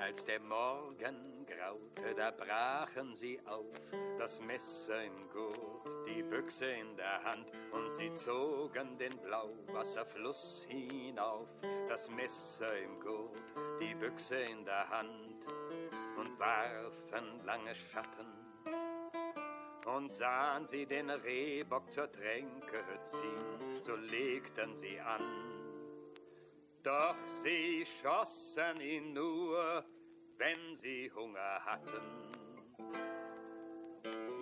Als der Morgen graute, da brachen sie auf, das Messer im Gurt, die Büchse in der Hand, und sie zogen den Blauwasserfluss hinauf, das Messer im Gurt, die Büchse in der Hand, und warfen lange Schatten. Und sahen sie den Rehbock zur Tränke ziehen, so legten sie an, doch sie schossen ihn nur, wenn sie Hunger hatten.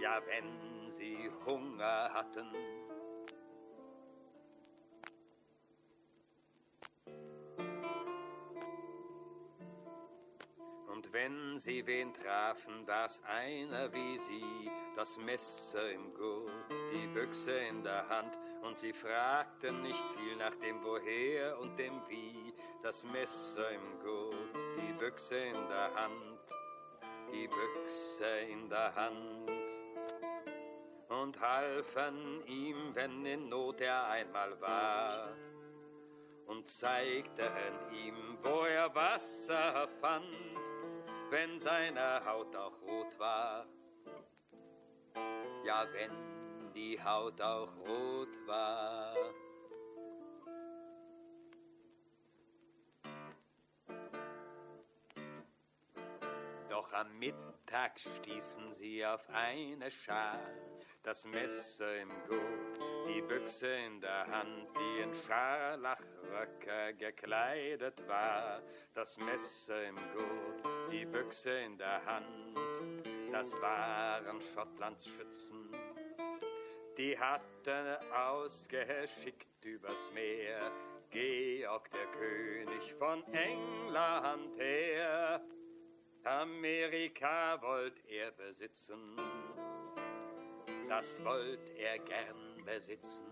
Ja, wenn sie Hunger hatten. Wenn sie wen trafen, war's einer wie sie, das Messer im Gurt, die Büchse in der Hand, und sie fragten nicht viel nach dem Woher und dem Wie, das Messer im Gurt, die Büchse in der Hand, die Büchse in der Hand. Und halfen ihm, wenn in Not er einmal war, und zeigten ihm, wo er Wasser fand, wenn seine Haut auch rot war. Ja, wenn die Haut auch rot war. Doch am Mittag stießen sie auf eine Schar, das Messer im Gurt, die Büchse in der Hand, die in Scharlachröcke gekleidet war, das Messer im Gurt, die Büchse in der Hand, das waren Schottlands Schützen. Die hatten ausgeschickt übers Meer Georg der König von England her. Amerika wollt er besitzen, das wollt er gern besitzen.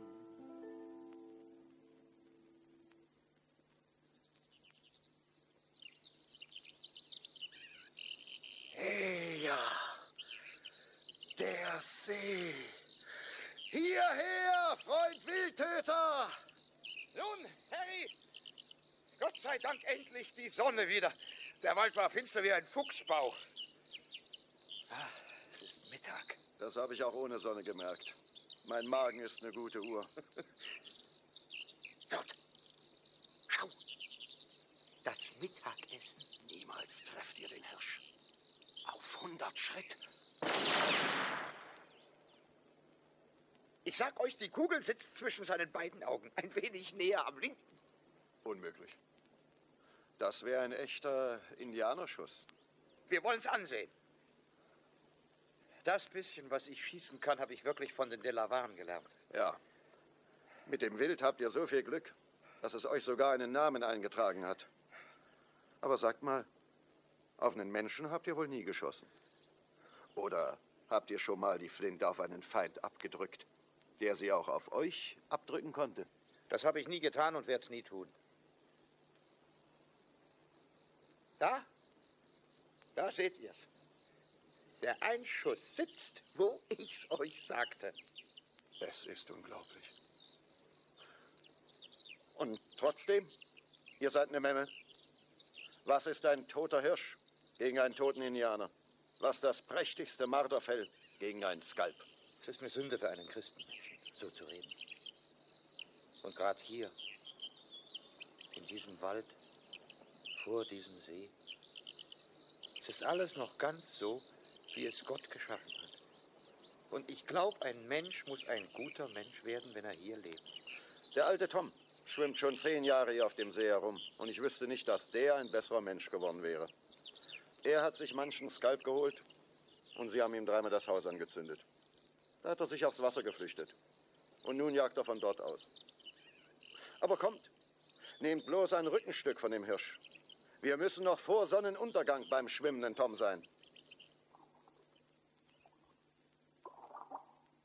Hey, ja, der See. Hierher, Freund Wildtöter! Nun, Harry, Gott sei Dank endlich die Sonne wieder. Der Wald war finster wie ein Fuchsbau. Ah, es ist Mittag. Das habe ich auch ohne Sonne gemerkt. Mein Magen ist eine gute Uhr. Dort. Schau. Das Mittagessen. Niemals trefft ihr den Hirsch. Auf 100 Schritt. Ich sag euch, die Kugel sitzt zwischen seinen beiden Augen. Ein wenig näher am linken. Unmöglich. Das wäre ein echter Indianerschuss. Wir wollen's ansehen. Das bisschen, was ich schießen kann, habe ich wirklich von den Delavaren gelernt. Ja. Mit dem Wild habt ihr so viel Glück, dass es euch sogar einen Namen eingetragen hat. Aber sagt mal, auf einen Menschen habt ihr wohl nie geschossen. Oder habt ihr schon mal die Flinte auf einen Feind abgedrückt, der sie auch auf euch abdrücken konnte? Das habe ich nie getan und werde es nie tun. Da, da seht ihr's. Der Einschuss sitzt, wo ich's euch sagte. Es ist unglaublich. Und trotzdem, ihr seid eine Memme. Was ist ein toter Hirsch gegen einen toten Indianer? Was das prächtigste Marderfell gegen einen Skalp? Es ist eine Sünde für einen Christenmenschen, so zu reden. Und gerade hier, in diesem Wald, vor diesem See, es ist alles noch ganz so, wie es Gott geschaffen hat. Und ich glaube, ein Mensch muss ein guter Mensch werden, wenn er hier lebt. Der alte Tom schwimmt schon zehn Jahre hier auf dem See herum. Und ich wüsste nicht, dass der ein besserer Mensch geworden wäre. Er hat sich manchen Skalp geholt und sie haben ihm dreimal das Haus angezündet. Da hat er sich aufs Wasser geflüchtet. Und nun jagt er von dort aus. Aber kommt, nehmt bloß ein Rückenstück von dem Hirsch. Wir müssen noch vor Sonnenuntergang beim schwimmenden Tom sein.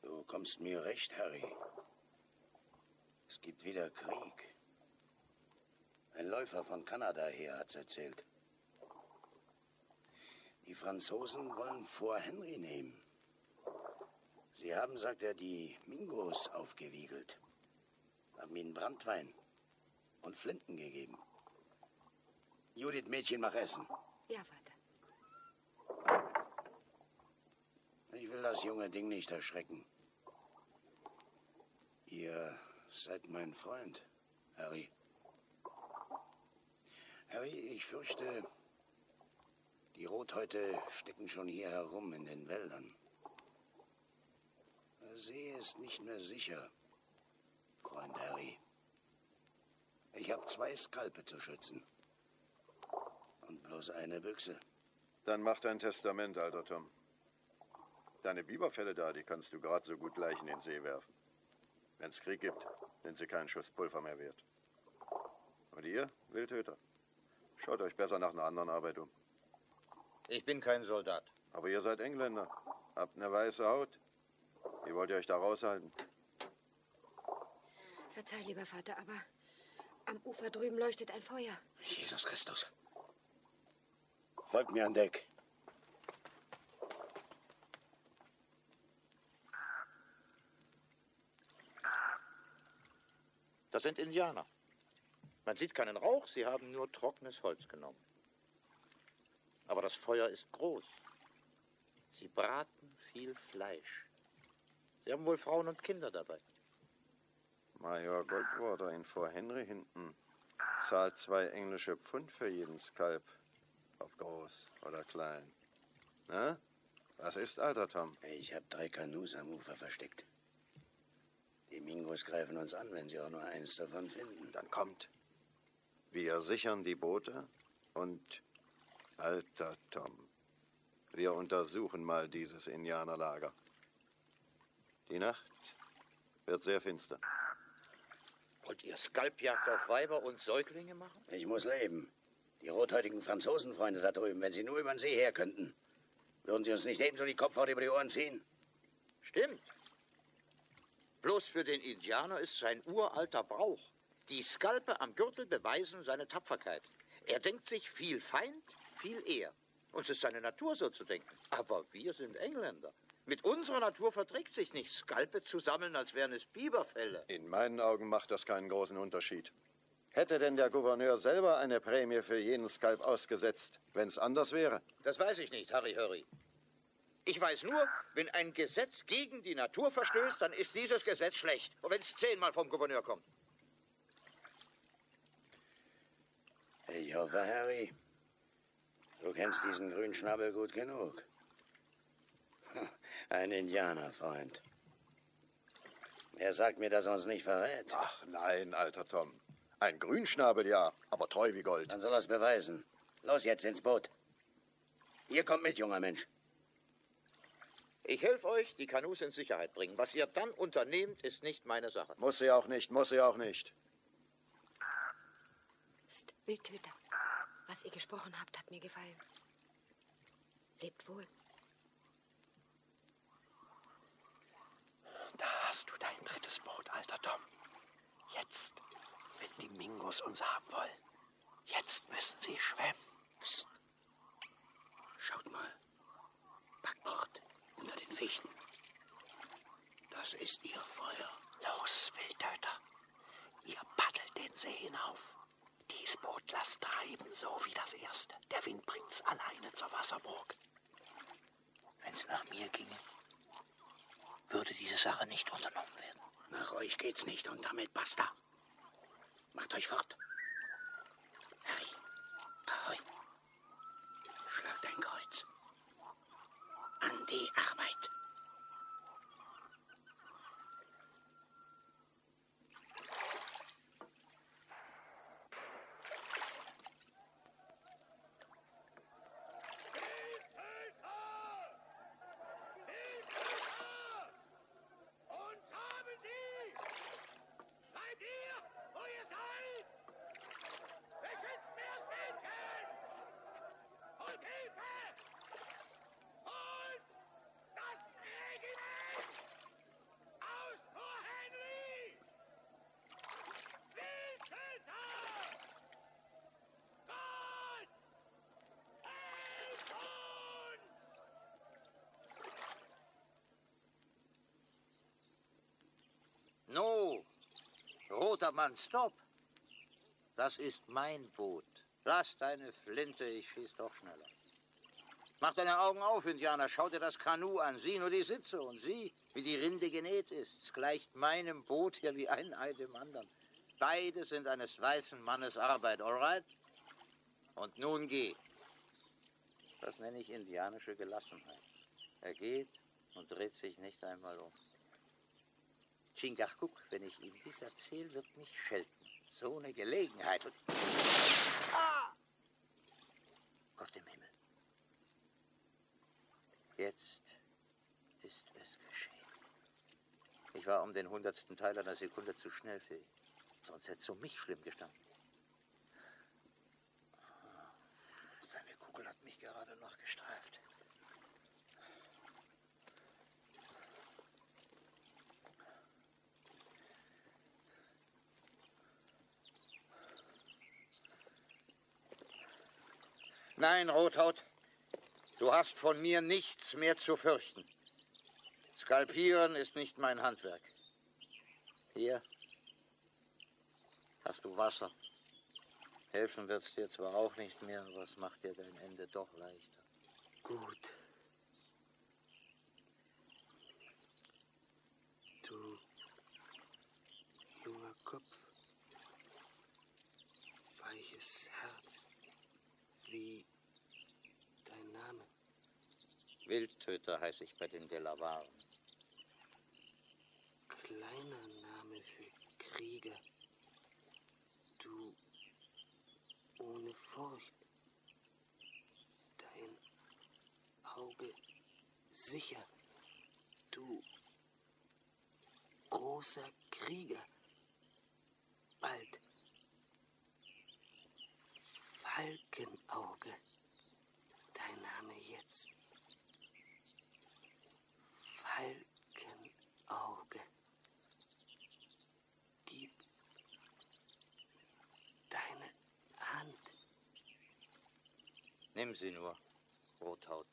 Du kommst mir recht, Harry. Es gibt wieder Krieg. Ein Läufer von Kanada her hat's erzählt. Die Franzosen wollen vor Henry nehmen. Sie haben, sagt er, die Mingos aufgewiegelt. Haben ihnen Brandwein und Flinten gegeben. Judith, Mädchen, mach Essen. Ja, Vater. Ich will das junge Ding nicht erschrecken. Ihr seid mein Freund, Harry. Harry, ich fürchte, die Rothäute stecken schon hier herum in den Wäldern. Der See ist nicht mehr sicher, Freund Harry. Ich habe zwei Skalpe zu schützen. Und bloß eine Büchse. Dann mach dein Testament, alter Tom. Deine Biberfälle da, die kannst du gerade so gut gleich in den See werfen. Wenn es Krieg gibt, sind sie keinen Schuss Pulver mehr wert. Und ihr, Wildtöter, schaut euch besser nach einer anderen Arbeit um. Ich bin kein Soldat. Aber ihr seid Engländer, habt eine weiße Haut. Wie wollt ihr euch da raushalten? Verzeih, lieber Vater, aber am Ufer drüben leuchtet ein Feuer. Jesus Christus. Folgt mir an Deck. Das sind Indianer. Man sieht keinen Rauch, sie haben nur trockenes Holz genommen. Aber das Feuer ist groß. Sie braten viel Fleisch. Sie haben wohl Frauen und Kinder dabei. Major Goldwater in Fort Henry hinten zahlt zwei englische Pfund für jeden Skalp. Ob groß oder klein. Na? Was ist, alter Tom? Ich habe drei Kanus am Ufer versteckt. Die Mingos greifen uns an, wenn sie auch nur eins davon finden. Dann kommt. Wir sichern die Boote und, alter Tom, wir untersuchen mal dieses Indianerlager. Die Nacht wird sehr finster. Wollt ihr Skalpjagd auf Weiber und Säuglinge machen? Ich muss leben. Die rothäutigen Franzosenfreunde da drüben, wenn sie nur über den See her könnten, würden sie uns nicht ebenso die Kopfhaut über die Ohren ziehen? Stimmt. Bloß für den Indianer ist sein uralter Brauch. Die Skalpe am Gürtel beweisen seine Tapferkeit. Er denkt sich viel Feind, viel eher. Uns ist seine Natur so zu denken. Aber wir sind Engländer. Mit unserer Natur verträgt sich nicht, Skalpe zu sammeln, als wären es Biberfälle. In meinen Augen macht das keinen großen Unterschied. Hätte denn der Gouverneur selber eine Prämie für jeden Skalp ausgesetzt, wenn es anders wäre? Das weiß ich nicht, Harry Hurry. Ich weiß nur, wenn ein Gesetz gegen die Natur verstößt, dann ist dieses Gesetz schlecht. Und wenn es zehnmal vom Gouverneur kommt. Ich hoffe, Harry, du kennst diesen Grünschnabel gut genug. Ein Indianerfreund. Er sagt mir, dass er uns nicht verrät. Ach nein, alter Tom. Ein Grünschnabel, ja, aber treu wie Gold. Dann soll er es beweisen. Los jetzt ins Boot. Ihr kommt mit, junger Mensch. Ich helfe euch, die Kanus in Sicherheit bringen. Was ihr dann unternehmt, ist nicht meine Sache. Muss sie auch nicht, muss sie auch nicht. Psst, Wildtöter. Was ihr gesprochen habt, hat mir gefallen. Lebt wohl. Da hast du dein drittes Boot, alter Tom. Jetzt, wenn die Mingos uns haben wollen. Jetzt müssen sie schwimmen. Psst. Schaut mal. Backbord, unter den Fichten. Das ist ihr Feuer. Los, Wildtöter. Ihr paddelt den See hinauf. Dies Boot lasst treiben, so wie das erste. Der Wind bringt's alleine zur Wasserburg. Wenn es nach mir ginge, würde diese Sache nicht unternommen werden. Nach euch geht's nicht und damit basta. Euch fort. Harry, ahoi. Schlagt ein Kreuz. An die Arbeit. Uns haben sie! Bleibt ihr, wo ihr seid! Beschützt mir das Mädchen! Und Hilfe! Und das Regiment! Aus vor Henry! Wildtöter! Gott! Helft uns! No, roter Mann, stopp. Das ist mein Boot. Lass deine Flinte, ich schieß doch schneller. Mach deine Augen auf, Indianer. Schau dir das Kanu an. Sieh nur die Sitze und sieh, wie die Rinde genäht ist. Es gleicht meinem Boot hier wie ein Ei dem anderen. Beide sind eines weißen Mannes Arbeit, alright? Und nun geh. Das nenne ich indianische Gelassenheit. Er geht und dreht sich nicht einmal um. Chingachgook, wenn ich ihm dies erzähle, wird mich schelten. So eine Gelegenheit. Und ah! Gott im Himmel. Jetzt ist es geschehen. Ich war um den hundertsten Teil einer Sekunde zu schnell für ihn. Sonst hätte es um mich schlimm gestanden. Seine Kugel hat mich gerade noch gestreift. Nein, Rothaut, du hast von mir nichts mehr zu fürchten. Skalpieren ist nicht mein Handwerk. Hier hast du Wasser. Helfen wird's dir zwar auch nicht mehr, aber es macht dir dein Ende doch leichter. Gut. Du junger Kopf, weiches Herz, wie dein Name? Heiße ich bei den Delavaren. Kleiner Name für Krieger. Du ohne Furcht. Dein Auge sicher. Du großer Krieger. Bald. Falkenauge. Dein Name jetzt. Falkenauge. Gib deine Hand. Nimm sie nur, Rothaut.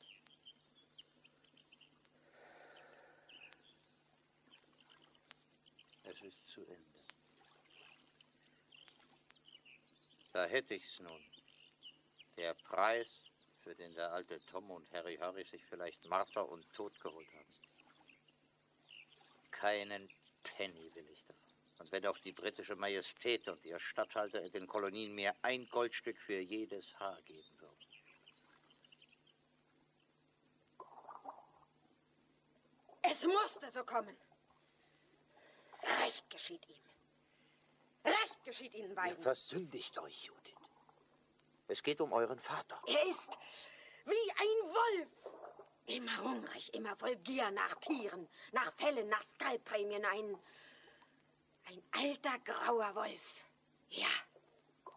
Es ist zu Ende. Da hätte ich's nun. Der Preis, für den der alte Tom und Harry Harry sich vielleicht Marter und Tod geholt haben. Keinen Penny will ich davon. Und wenn auch die britische Majestät und ihr Statthalter in den Kolonien mir ein Goldstück für jedes Haar geben würden. Es musste so kommen. Recht geschieht ihm. Recht geschieht Ihnen Ihr beiden. versündigt euch, Judith. Es geht um euren Vater. Er ist wie ein Wolf. Immer hungrig, immer voll Gier nach Tieren, nach Fällen, nach Skalprämien. Ein, ein alter grauer Wolf. Ja,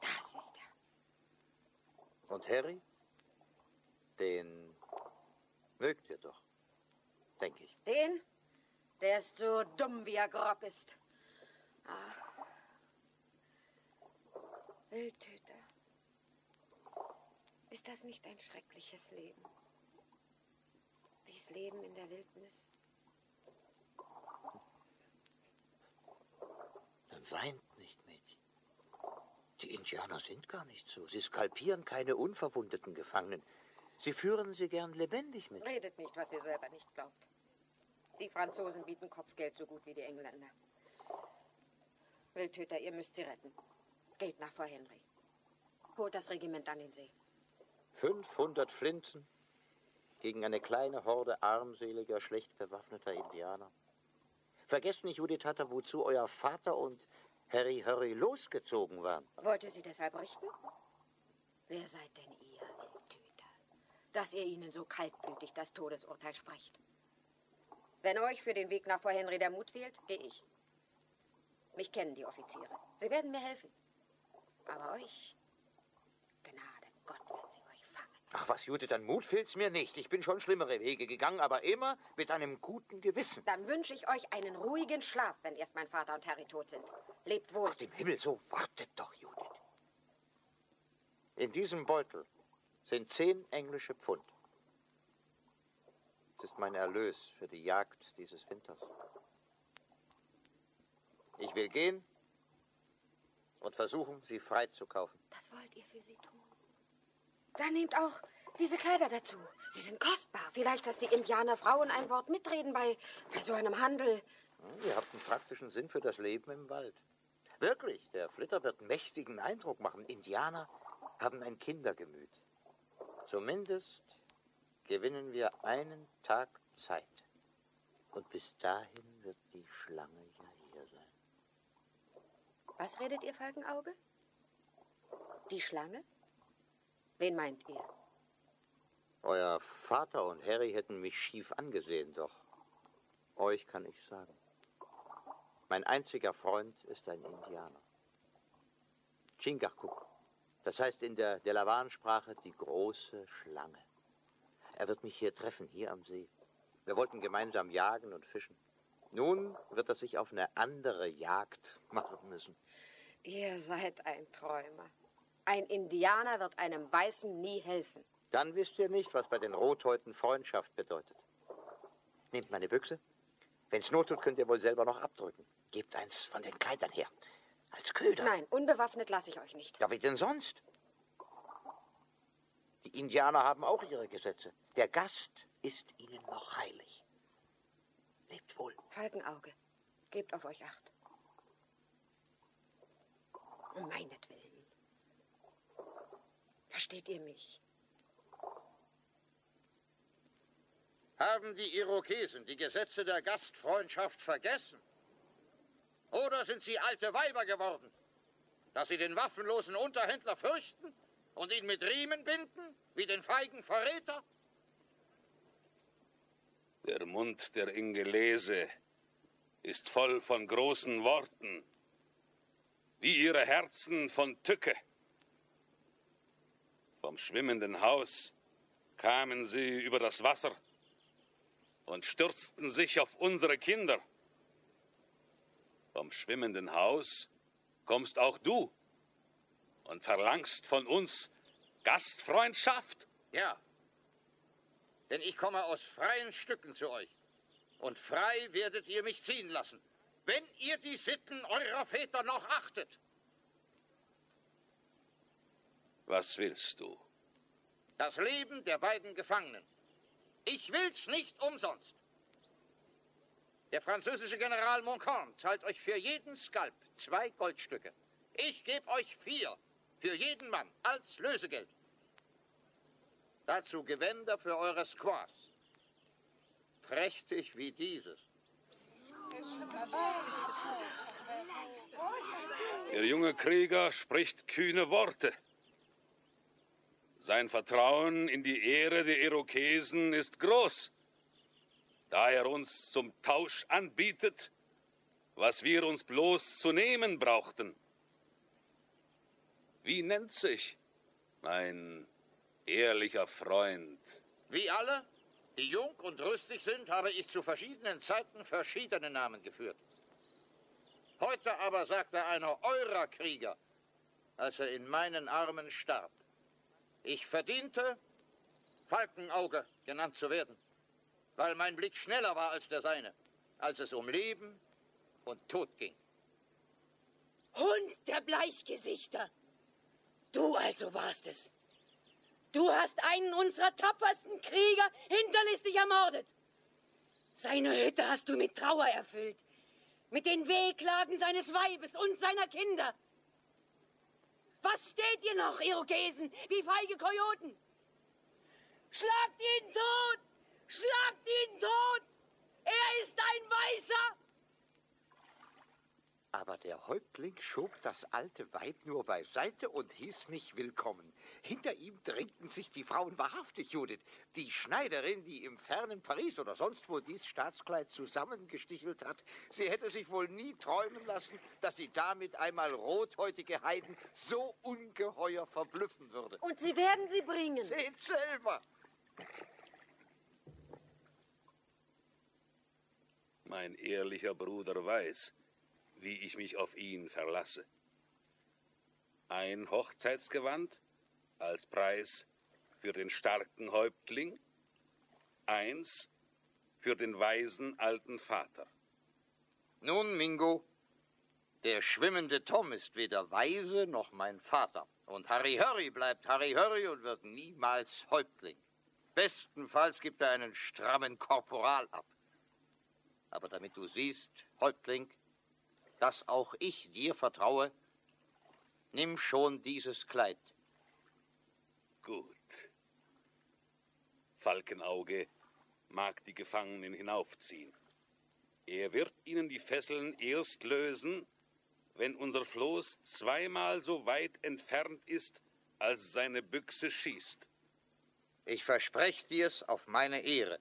das ist er. Und Harry? Den mögt ihr doch, denke ich. Den? Der ist so dumm, wie er grob ist. Ah. Wildtöter. Ist das nicht ein schreckliches Leben? Dies Leben in der Wildnis? Dann weint nicht, Mädchen. Die Indianer sind gar nicht so. Sie skalpieren keine unverwundeten Gefangenen. Sie führen sie gern lebendig mit. Redet nicht, was ihr selber nicht glaubt. Die Franzosen bieten Kopfgeld so gut wie die Engländer. Wildtöter, ihr müsst sie retten. Geht nach Fort Henry. Holt das Regiment an den See. 500 Flinten gegen eine kleine Horde armseliger, schlecht bewaffneter Indianer. Vergesst nicht, Judith Hatter, wozu euer Vater und Harry Hurry losgezogen waren. Wollt ihr sie deshalb richten? Wer seid denn ihr, Wildtöter, dass ihr ihnen so kaltblütig das Todesurteil sprecht? Wenn euch für den Weg nach Fort Henry der Mut fehlt, gehe ich. Mich kennen die Offiziere. Sie werden mir helfen. Aber euch, Gnade Gott, wenn sie euch fangen. Ach was, Judith, an Mut fehlt's mir nicht. Ich bin schon schlimmere Wege gegangen, aber immer mit einem guten Gewissen. Dann wünsche ich euch einen ruhigen Schlaf, wenn erst mein Vater und Harry tot sind. Lebt wohl. Gott im Himmel, so wartet doch, Judith. In diesem Beutel sind zehn englische Pfund. Es ist mein Erlös für die Jagd dieses Winters. Ich will gehen und versuchen, sie freizukaufen. Das wollt ihr für sie tun. Dann nehmt auch diese Kleider dazu. Sie sind kostbar. Vielleicht, dass die Indianer Frauen ein Wort mitreden bei, bei so einem Handel. Hm, Ihr habt einen praktischen Sinn für das Leben im Wald. Wirklich, der Flitter wird mächtigen Eindruck machen. Indianer haben ein Kindergemüt. Zumindest gewinnen wir einen Tag Zeit. Und bis dahin wird die Schlange ja hier sein. Was redet ihr, Falkenauge? Die Schlange? Wen meint ihr? Euer Vater und Harry hätten mich schief angesehen, doch euch kann ich sagen. Mein einziger Freund ist ein Indianer. Chingachgook. Das heißt in der Delavan-Sprache die große Schlange. Er wird mich hier treffen, hier am See. Wir wollten gemeinsam jagen und fischen. Nun wird er sich auf eine andere Jagd machen müssen. Ihr seid ein Träumer. Ein Indianer wird einem Weißen nie helfen. Dann wisst ihr nicht, was bei den Rothäuten Freundschaft bedeutet. Nehmt meine Büchse. Wenn's Not tut, könnt ihr wohl selber noch abdrücken. Gebt eins von den Kleidern her. Als Köder. Nein, unbewaffnet lasse ich euch nicht. Ja, wie denn sonst? Die Indianer haben auch ihre Gesetze. Der Gast ist ihnen noch heilig. Lebt wohl. Falkenauge, gebt auf euch acht. Um meinetwillen. Versteht ihr mich? Haben die Irokesen die Gesetze der Gastfreundschaft vergessen? Oder sind sie alte Weiber geworden, dass sie den waffenlosen Unterhändler fürchten und ihn mit Riemen binden, wie den feigen Verräter? Der Mund der Ingelese ist voll von großen Worten, wie ihre Herzen von Tücke. Vom schwimmenden Haus kamen sie über das Wasser und stürzten sich auf unsere Kinder. Vom schwimmenden Haus kommst auch du und verlangst von uns Gastfreundschaft. Ja. Denn ich komme aus freien Stücken zu euch. Und frei werdet ihr mich ziehen lassen, wenn ihr die Sitten eurer Väter noch achtet. Was willst du? Das Leben der beiden Gefangenen. Ich will's nicht umsonst. Der französische General Montcalm zahlt euch für jeden Skalp zwei Goldstücke. Ich gebe euch vier für jeden Mann als Lösegeld. Dazu Gewänder für eure Squaws. Prächtig wie dieses. Der junge Krieger spricht kühne Worte. Sein Vertrauen in die Ehre der Irokesen ist groß, da er uns zum Tausch anbietet, was wir uns bloß zu nehmen brauchten. Wie nennt sich mein ehrlicher Freund? Wie alle, die jung und rüstig sind, habe ich zu verschiedenen Zeiten verschiedene Namen geführt. Heute aber sagte einer eurer Krieger, als er in meinen Armen starb, ich verdiente, Falkenauge genannt zu werden, weil mein Blick schneller war als der seine, als es um Leben und Tod ging. Hund der Bleichgesichter! Du also warst es. Du hast einen unserer tapfersten Krieger hinterlistig ermordet. Seine Hütte hast du mit Trauer erfüllt. Mit den Wehklagen seines Weibes und seiner Kinder. Was steht ihr noch, Irokesen, wie feige Kojoten? Schlagt ihn tot! Schlagt ihn tot! Er ist ein Weißer! Aber der Häuptling schob das alte Weib nur beiseite und hieß mich willkommen. Hinter ihm drängten sich die Frauen wahrhaftig, Judith. Die Schneiderin, die im fernen Paris oder sonst wo dies Staatskleid zusammengestichelt hat, sie hätte sich wohl nie träumen lassen, dass sie damit einmal rothäutige Heiden so ungeheuer verblüffen würde. Und sie werden sie bringen. Seht selber! Mein ehrlicher Bruder weiß, wie ich mich auf ihn verlasse. Ein Hochzeitsgewand als Preis für den starken Häuptling, eins für den weisen alten Vater. Nun, Mingo, Der schwimmende Tom ist weder Weise noch mein Vater. Und Harry Hurry bleibt Harry Hurry und wird niemals Häuptling. Bestenfalls gibt er einen strammen Korporal ab. Aber damit du siehst, Häuptling, dass auch ich dir vertraue, nimm schon dieses Kleid. Gut. Falkenauge mag die Gefangenen hinaufziehen. Er wird ihnen die Fesseln erst lösen, wenn unser Floß zweimal so weit entfernt ist, als seine Büchse schießt. Ich verspreche dir's auf meine Ehre.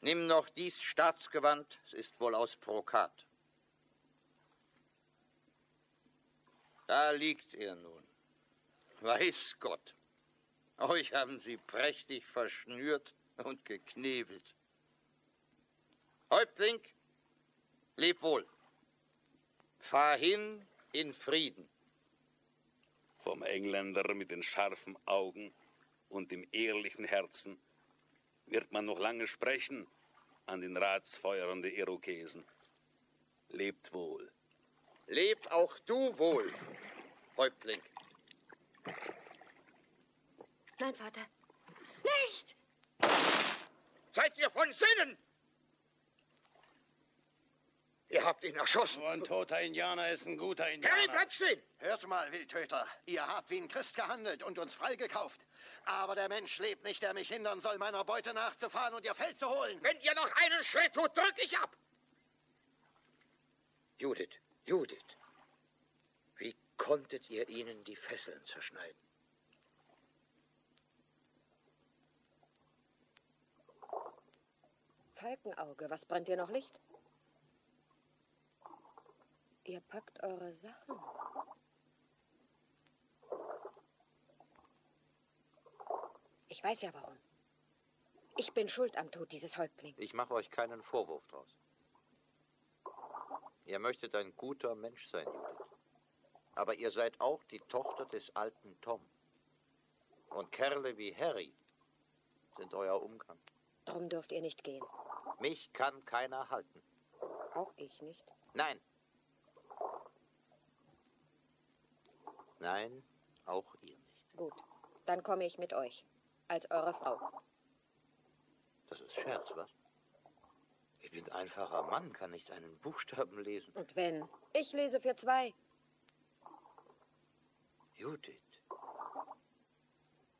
Nimm noch dies Staatsgewand, es ist wohl aus Brokat. Da liegt er nun. Weiß Gott, euch haben sie prächtig verschnürt und geknebelt. Häuptling, leb wohl. Fahr hin in Frieden. Vom Engländer mit den scharfen Augen und dem ehrlichen Herzen wird man noch lange sprechen an den Ratsfeuern der Irokesen. Lebt wohl. Lebt auch du wohl, Häuptling. Nein, Vater. Nicht! Seid ihr von Sinnen? Ihr habt ihn erschossen. Nur ein toter Indianer ist ein guter Indianer. Harry, bleib stehen! Hört mal, Wildtöter, ihr habt wie ein Christ gehandelt und uns freigekauft. Aber der Mensch lebt nicht, der mich hindern soll, meiner Beute nachzufahren und ihr Feld zu holen. Wenn ihr noch einen Schritt tut, drück ich ab. Judith, Judith, wie konntet ihr ihnen die Fesseln zerschneiden? Falkenauge, was brennt dir noch Licht? Ihr packt eure Sachen. Ich weiß ja warum. Ich bin schuld am Tod dieses Häuptlings. Ich mache euch keinen Vorwurf draus. Ihr möchtet ein guter Mensch sein, Judith. Aber ihr seid auch die Tochter des alten Tom. Und Kerle wie Harry sind euer Umgang. Darum dürft ihr nicht gehen. Mich kann keiner halten. Auch ich nicht. Nein. Nein, auch ihr nicht. Gut, dann komme ich mit euch. Als eure Frau. Das ist Scherz, was? Ich bin einfacher Mann, kann nicht einen Buchstaben lesen. Und wenn? Ich lese für zwei. Judith.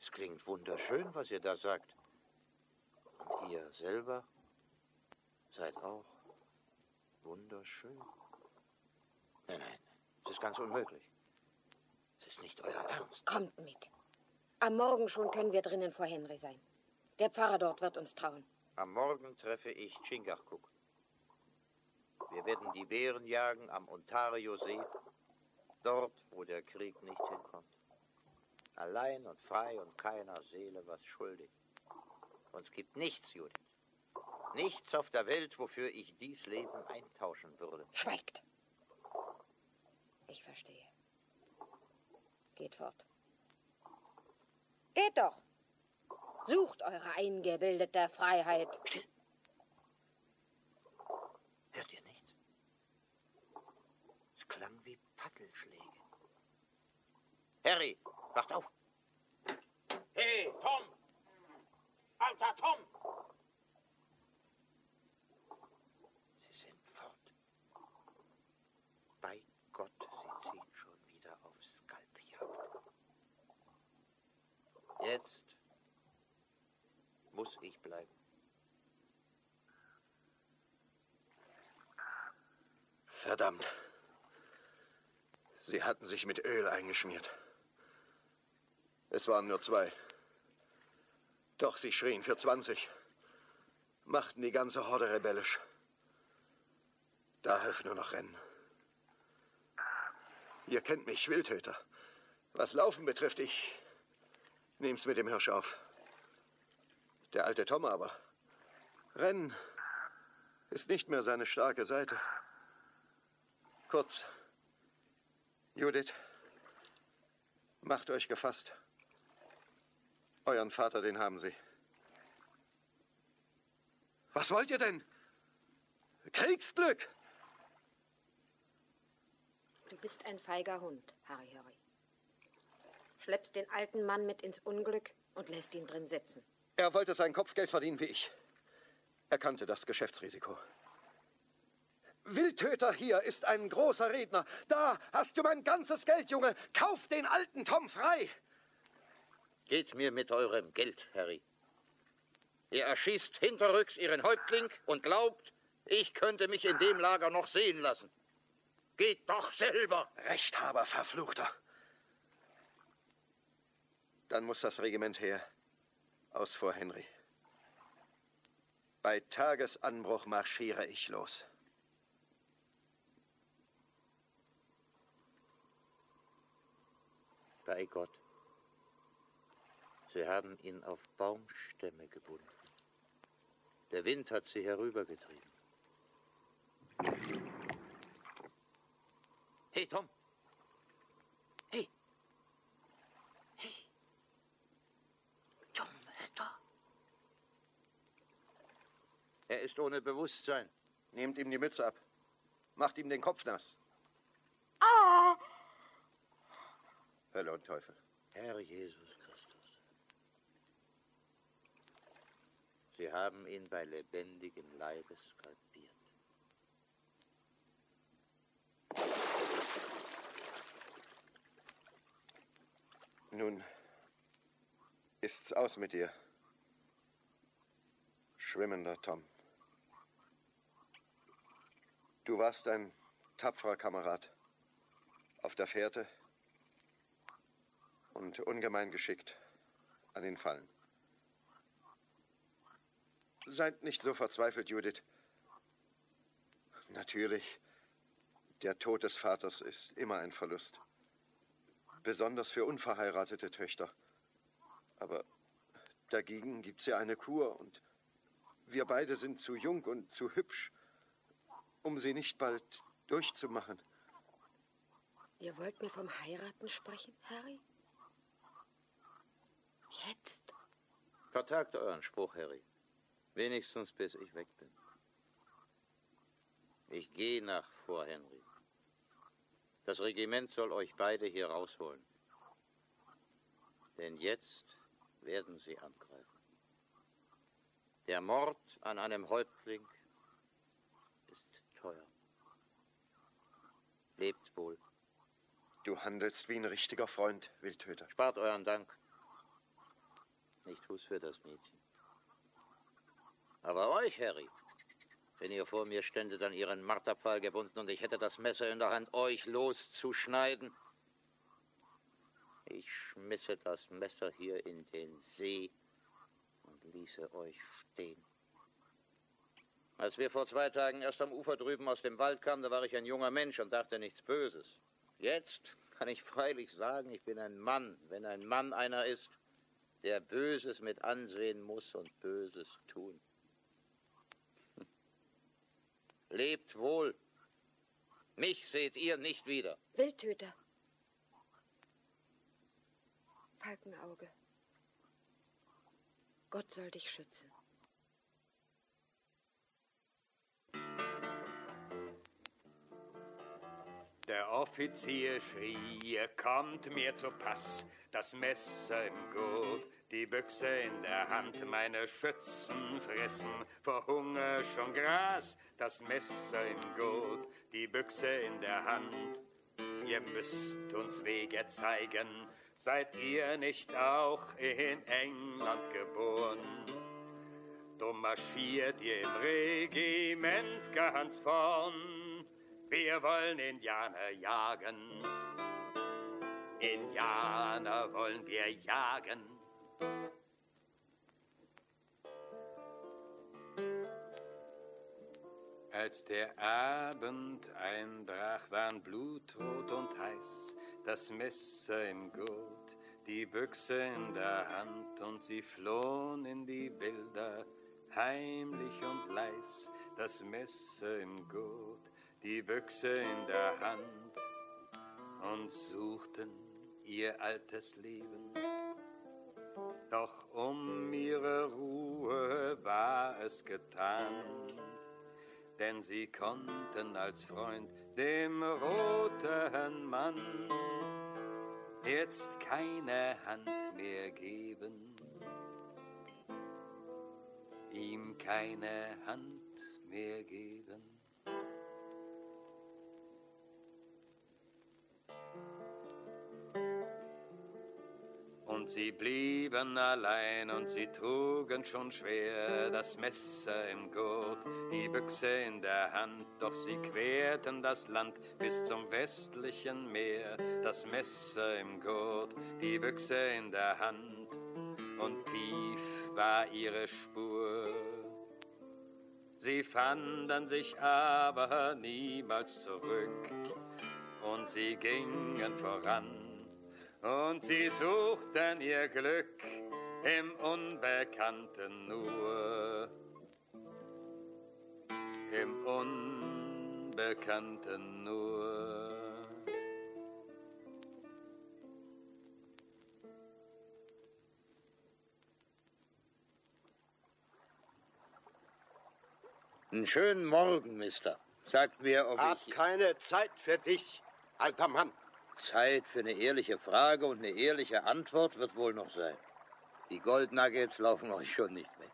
Es klingt wunderschön, was ihr da sagt. Und ihr selber seid auch wunderschön. Nein, nein, es ist ganz unmöglich. Es ist nicht euer Ernst. Kommt mit. Am Morgen schon können wir drinnen vor Henry sein. Der Pfarrer dort wird uns trauen. Am Morgen treffe ich Chingachgook. Wir werden die Bären jagen am Ontario-See, dort, wo der Krieg nicht hinkommt. Allein und frei und keiner Seele was schuldig. Uns gibt nichts, Judith. Nichts auf der Welt, wofür ich dies Leben eintauschen würde. Schweigt. Ich verstehe. Geht fort. Geht doch. Sucht eure eingebildete Freiheit. Hört ihr nichts? Es klang wie Paddelschläge. Harry, wacht auf. Hey, Tom! Alter Tom! Sie sind fort. Bei Gott, sie ziehen schon wieder auf Skalpjagd. Jetzt muss ich bleiben. Verdammt. Sie hatten sich mit Öl eingeschmiert. Es waren nur zwei. Doch sie schrien für 20. Machten die ganze Horde rebellisch. Da half nur noch Rennen. Ihr kennt mich, Wildtöter. Was Laufen betrifft, ich nehm's mit dem Hirsch auf. Der alte Tom aber. Rennen ist nicht mehr seine starke Seite. Kurz. Judith, macht euch gefasst. Euren Vater, den haben Sie. Was wollt ihr denn? Kriegsglück! Du bist ein feiger Hund, Harry Harry. Schleppst den alten Mann mit ins Unglück und lässt ihn drin sitzen. Er wollte sein Kopfgeld verdienen wie ich. Er kannte das Geschäftsrisiko. Wildtöter hier ist ein großer Redner. Da hast du mein ganzes Geld, Junge. Kauf den alten Tom frei. Geht mir mit eurem Geld, Harry. Ihr erschießt hinterrücks ihren Häuptling und glaubt, ich könnte mich in dem Lager noch sehen lassen. Geht doch selber. Rechthaber, Verfluchter. Dann muss das Regiment her. Aus vor Henry. Bei Tagesanbruch marschiere ich los. Bei Gott. Sie haben ihn auf Baumstämme gebunden. Der Wind hat sie herübergetrieben. Hey, Tom. Hey. Hey. Tom Hatter. Er ist ohne Bewusstsein. Nehmt ihm die Mütze ab. Macht ihm den Kopf nass. Ah! Hölle und Teufel. Herr Jesus Christus. Sie haben ihn bei lebendigem Leibe skalpiert. Nun ist's aus mit dir. Schwimmender Tom. Du warst ein tapferer Kamerad. Auf der Fährte und ungemein geschickt an den Fallen. Seid nicht so verzweifelt, Judith. Natürlich, der Tod des Vaters ist immer ein Verlust. Besonders für unverheiratete Töchter. Aber dagegen gibt's ja eine Kur und wir beide sind zu jung und zu hübsch, um sie nicht bald durchzumachen. Ihr wollt mir vom Heiraten sprechen, Harry? Jetzt? Vertagt euren Spruch, Harry. Wenigstens bis ich weg bin. Ich gehe nach vor Henry. Das Regiment soll euch beide hier rausholen. Denn jetzt werden sie angreifen. Der Mord an einem Häuptling ist teuer. Lebt wohl. Du handelst wie ein richtiger Freund, Wildtöter. Spart euren Dank. Ich tu's für das Mädchen. Aber euch, Harry, wenn ihr vor mir ständet an ihren Marterpfahl gebunden und ich hätte das Messer in der Hand, euch loszuschneiden, ich schmisse das Messer hier in den See und ließe euch stehen. Als wir vor zwei Tagen erst am Ufer drüben aus dem Wald kamen, da war ich ein junger Mensch und dachte nichts Böses. Jetzt kann ich freilich sagen, ich bin ein Mann, wenn ein Mann einer ist, der Böses mit ansehen muss und Böses tun. Hm. Lebt wohl. Mich seht ihr nicht wieder. Wildtöter. Falkenauge. Gott soll dich schützen. Der Offizier schrie, kommt mir zu Pass, das Messer im Gurt, die Büchse in der Hand, meine Schützen fressen vor Hunger schon Gras, das Messer im Gurt, die Büchse in der Hand. Ihr müsst uns Wege zeigen, seid ihr nicht auch in England geboren? Drum marschiert ihr im Regiment ganz vorn. Wir wollen Indianer jagen. Indianer wollen wir jagen. Als der Abend einbrach, waren blutrot und heiß, das Messer im Gurt, die Büchse in der Hand, und sie flohen in die Wälder, heimlich und leis, das Messer im Gurt, die Büchse in der Hand, und suchten ihr altes Leben. Doch um ihre Ruhe war es getan. denn sie konnten als Freund dem roten Mann jetzt keine Hand mehr geben, ihm keine Hand mehr geben. Und sie blieben allein und sie trugen schon schwer das Messer im Gurt, die Büchse in der Hand, doch sie querten das Land bis zum westlichen Meer, das Messer im Gurt, die Büchse in der Hand, und tief war ihre Spur. Sie fanden sich aber niemals zurück, und sie gingen voran und sie suchten ihr Glück im Unbekannten nur. Im Unbekannten nur. Einen schönen Morgen, Mister. Sagt mir, ob Hab ich... keine Zeit für dich, alter Mann. Zeit für eine ehrliche Frage und eine ehrliche Antwort wird wohl noch sein. Die Goldnuggets laufen euch schon nicht weg.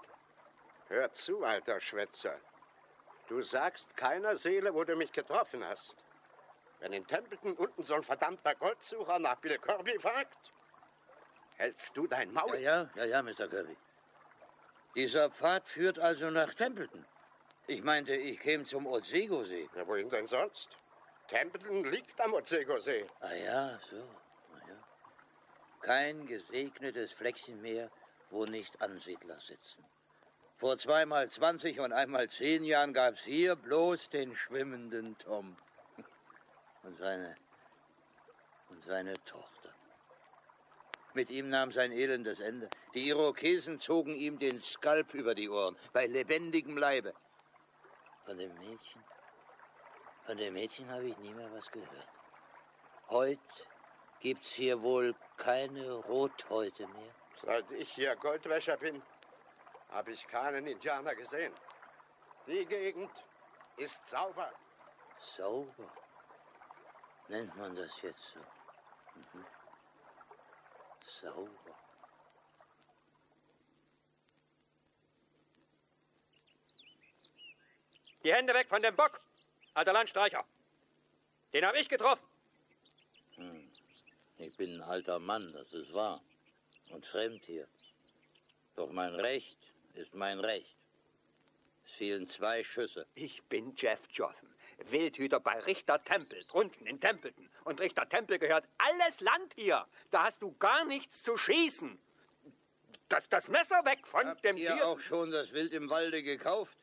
Hör zu, alter Schwätzer. Du sagst keiner Seele, wo du mich getroffen hast. Wenn in Templeton unten so ein verdammter Goldsucher nach Bill Kirby fragt, hältst du dein Maul. Ja, ja, ja, ja, Mr. Kirby. Dieser Pfad führt also nach Templeton. Ich meinte, ich käme zum Otsego-See. Ja, wohin denn sonst? Templeton liegt am Otsego-See. Ah ja, so. Ah, ja. Kein gesegnetes Fleckchen mehr, wo nicht Ansiedler sitzen. Vor zweimal zwanzig und einmal zehn Jahren gab's hier bloß den schwimmenden Tom. Und seine. und seine Tochter. Mit ihm nahm sein elendes Ende. Die Irokesen zogen ihm den Skalp über die Ohren, bei lebendigem Leibe. Von dem Mädchen von dem Mädchen habe ich nie mehr was gehört. Heute gibt's hier wohl keine Rothäute mehr. Seit ich hier Goldwäscher bin, habe ich keinen Indianer gesehen. Die Gegend ist sauber. Sauber? Nennt man das jetzt so? Mhm. Sauber. Die Hände weg von dem Bock, alter Landstreicher. Den habe ich getroffen. Hm. Ich bin ein alter Mann, das ist wahr. Und fremd hier. Doch mein Recht ist mein Recht. Es fielen zwei Schüsse. Ich bin Jeff Jotham, Wildhüter bei Richter Tempel, drunten in Templeton. Und Richter Tempel gehört alles Land hier. Da hast du gar nichts zu schießen. Das, das Messer weg von Habt dem ihr Tier. auch schon das Wild im Walde gekauft?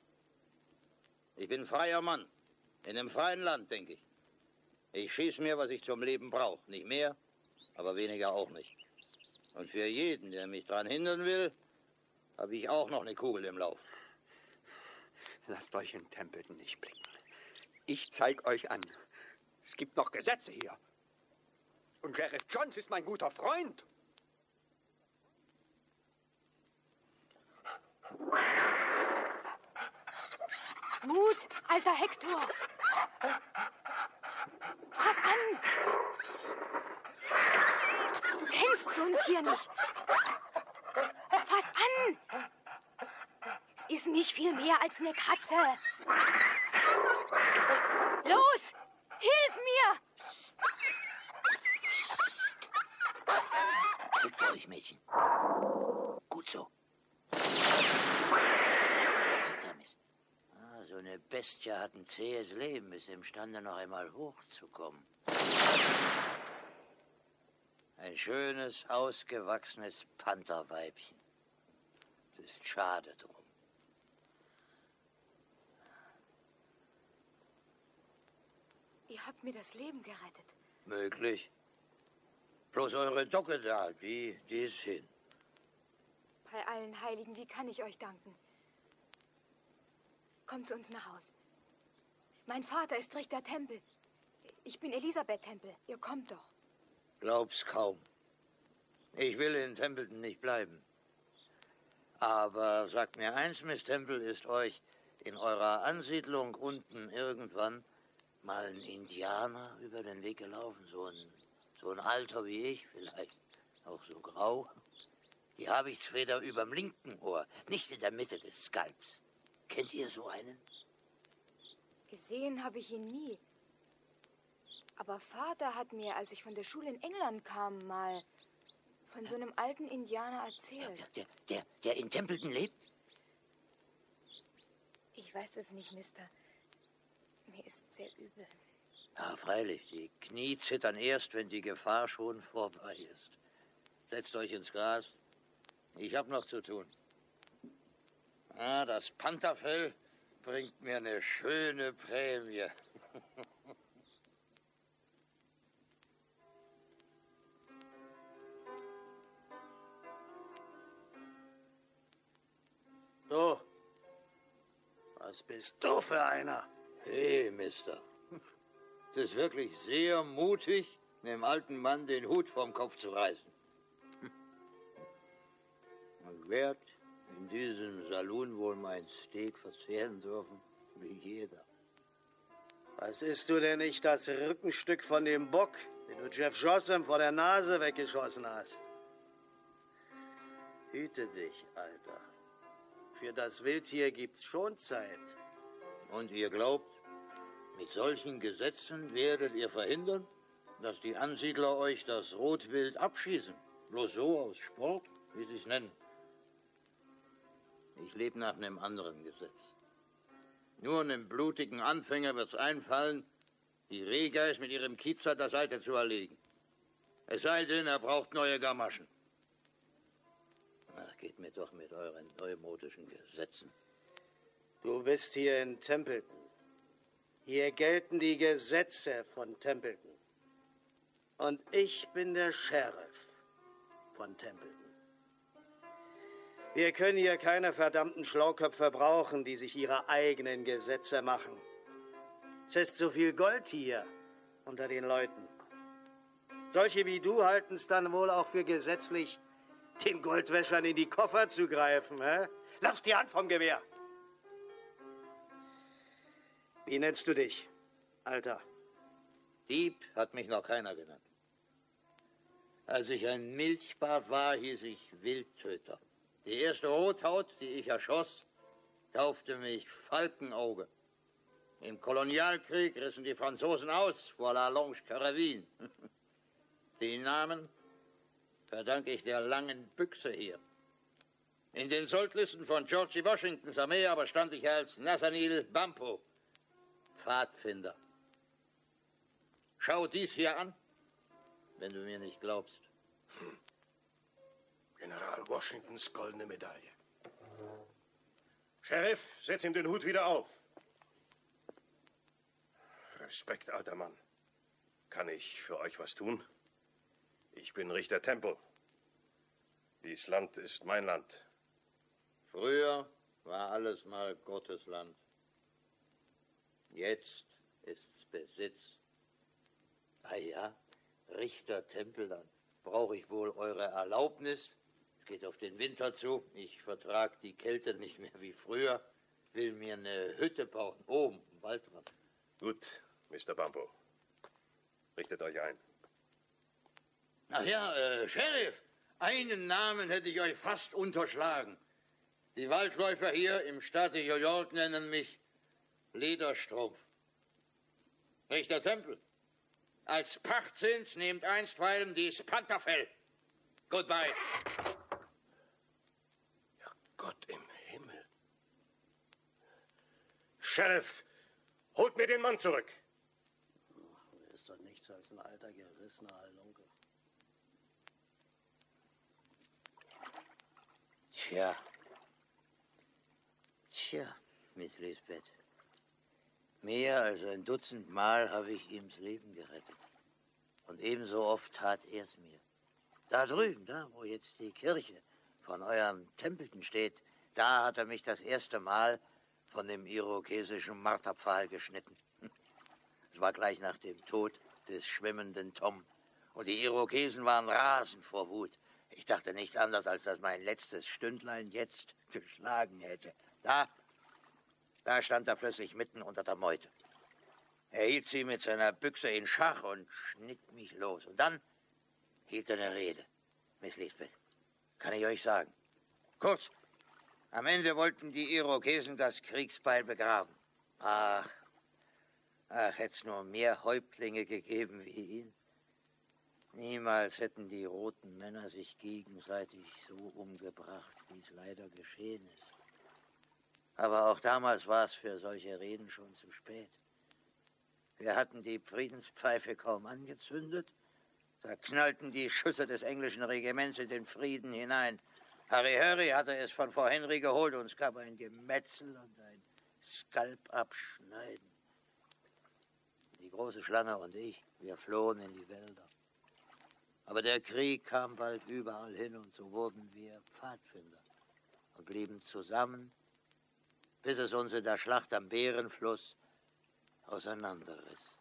Ich bin freier Mann. In einem freien Land, denke ich. Ich schieß mir, was ich zum Leben brauche. Nicht mehr, aber weniger auch nicht. Und für jeden, der mich daran hindern will, habe ich auch noch eine Kugel im Lauf. Lasst euch in Templeton nicht blicken. Ich zeig euch an. Es gibt noch Gesetze hier. Und Sheriff Johns ist mein guter Freund. Mut, alter Hektor! Fass an! Du kennst so ein Tier nicht. Fass an! Es ist nicht viel mehr als eine Katze. Los! Hilf mir! Legt euch, Mädchen. Gut so. Verdammt. Ah, so eine Bestie hat ein zähes Leben, ist imstande, noch einmal hochzukommen. Ein schönes, ausgewachsenes Pantherweibchen. Es ist schade drum. Ihr habt mir das Leben gerettet. Möglich. Bloß eure Docke da, die, die ist hin. Bei allen Heiligen, wie kann ich euch danken? Kommt zu uns nach Haus. Mein Vater ist Richter Tempel. Ich bin Elisabeth Tempel. Ihr kommt doch. Glaub's kaum. Ich will in Templeton nicht bleiben. Aber sagt mir eins, Miss Temple, ist euch in eurer Ansiedlung unten irgendwann mal ein Indianer über den Weg gelaufen? So ein, so ein Alter wie ich, vielleicht auch so grau? Die Habichtsfeder überm linken Ohr, nicht in der Mitte des Skalps. Kennt ihr so einen? Gesehen habe ich ihn nie. Aber Vater hat mir, als ich von der Schule in England kam, mal von so einem alten Indianer erzählt. Der, der, der in Templeton lebt? Ich weiß es nicht, Mister. Mir ist sehr übel. Ja, freilich, die Knie zittern erst, wenn die Gefahr schon vorbei ist. Setzt euch ins Gras. Ich hab noch zu tun. Ah, das Pantherfell bringt mir eine schöne Prämie. Du, was bist du für einer? Hey, Mister. Es ist wirklich sehr mutig, dem alten Mann den Hut vom Kopf zu reißen. Ich werde in diesem Saloon wohl mein Steak verzehren dürfen, wie jeder. Was isst du denn nicht das Rückenstück von dem Bock, den du Jeff Jossam vor der Nase weggeschossen hast? Hüte dich, Alter. Für das Wildtier gibt's schon Zeit. Und ihr glaubt, mit solchen Gesetzen werdet ihr verhindern, dass die Ansiedler euch das Rotwild abschießen? Bloß so aus Sport, wie sie es nennen. Ich lebe nach einem anderen Gesetz. Nur einem blutigen Anfänger wird's einfallen, die Rehgeiß mit ihrem Kiez an der Seite zu erlegen. Es sei denn, er braucht neue Gamaschen. Ach, geht mir doch mit euren neumodischen Gesetzen. Du bist hier in Templeton. Hier gelten die Gesetze von Templeton. Und ich bin der Sheriff von Templeton. Wir können hier keine verdammten Schlauköpfe brauchen, die sich ihre eigenen Gesetze machen. Es ist zu viel Gold hier unter den Leuten. Solche wie du halten es dann wohl auch für gesetzlich, den Goldwäschern in die Koffer zu greifen, hä? Lass die Hand vom Gewehr. Wie nennst du dich, Alter? Dieb hat mich noch keiner genannt. Als ich ein Milchbart war, hieß ich Wildtöter. Die erste Rothaut, die ich erschoss, taufte mich Falkenauge. Im Kolonialkrieg rissen die Franzosen aus vor La Longe Carabine. Den Namen verdanke ich der langen Büchse hier. In den Soldlisten von Georgie Washingtons Armee aber stand ich als Nathaniel Bampo, Pfadfinder. Schau dies hier an, wenn du mir nicht glaubst. General Washingtons goldene Medaille. Sheriff, setz ihm den Hut wieder auf. Respekt, alter Mann. Kann ich für euch was tun? Ich bin Richter Temple. Dies Land ist mein Land. Früher war alles mal Gottes Land. Jetzt ist's Besitz. Ah ja, Richter Tempel, dann brauche ich wohl eure Erlaubnis. Geht auf den Winter zu. Ich vertrag die Kälte nicht mehr wie früher. Will mir eine Hütte bauen, oben im Waldrand. Gut, Mr. Bambo. Richtet euch ein. Ach ja, äh, Sheriff, einen Namen hätte ich euch fast unterschlagen. Die Waldläufer hier im Staate New York nennen mich Lederstrumpf. Richter Tempel, als Pachtzins nehmt einstweilen dies Pantherfell. Goodbye. Gott im Himmel. Sheriff, holt mir den Mann zurück. Er ist doch nichts als ein alter, gerissener Halunke. Tja. Tja, Miss Lisbeth. Mehr als ein Dutzend Mal habe ich ihm das Leben gerettet. Und ebenso oft tat er es mir. Da drüben, da, wo jetzt die Kirche von eurem Tempelten steht, da hat er mich das erste Mal von dem irokesischen Marterpfahl geschnitten. Es war gleich nach dem Tod des schwimmenden Tom. Und die Irokesen waren rasend vor Wut. Ich dachte nichts anderes, als dass mein letztes Stündlein jetzt geschlagen hätte. Da, Da stand er plötzlich mitten unter der Meute. Er hielt sie mit seiner Büchse in Schach und schnitt mich los. Und dann hielt er eine Rede. Miss Lisbeth, kann ich euch sagen. Kurz, am Ende wollten die Irokesen das Kriegsbeil begraben. Ach, ach, hätte es nur mehr Häuptlinge gegeben wie ihn. Niemals hätten die roten Männer sich gegenseitig so umgebracht, wie es leider geschehen ist. Aber auch damals war es für solche Reden schon zu spät. Wir hatten die Friedenspfeife kaum angezündet, da knallten die Schüsse des englischen Regiments in den Frieden hinein. Harry Harry hatte es von Frau Henry geholt und es gab ein Gemetzel und ein Skalpabschneiden. Die große Schlange und ich, wir flohen in die Wälder. Aber der Krieg kam bald überall hin und so wurden wir Pfadfinder und blieben zusammen, bis es uns in der Schlacht am Bärenfluss auseinanderriss.